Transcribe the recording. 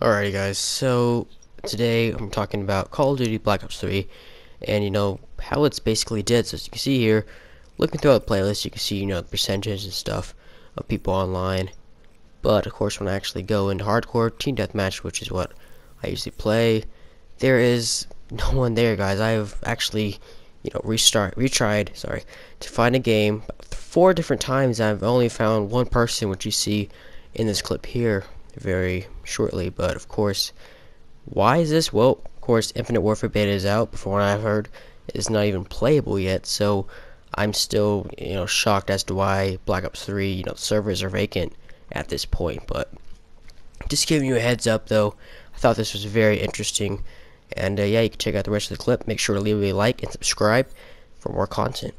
Alrighty guys, so today I'm talking about Call of Duty Black Ops 3 and you know how it's basically dead. So as you can see here, looking through the playlist you can see you know the percentages and stuff of people online. But of course when I actually go into hardcore team deathmatch, which is what I usually play, there is no one there guys. I've actually you know restart retried sorry to find a game four different times I've only found one person which you see in this clip here very shortly. But of course, why is this? Well, of course, Infinite Warfare beta is out. Before I've heard, it's not even playable yet. So I'm still, you know, shocked as to why Black Ops 3, you know, servers are vacant at this point. But just giving you a heads up, though, I thought this was very interesting. And uh, yeah, you can check out the rest of the clip. Make sure to leave a like and subscribe for more content.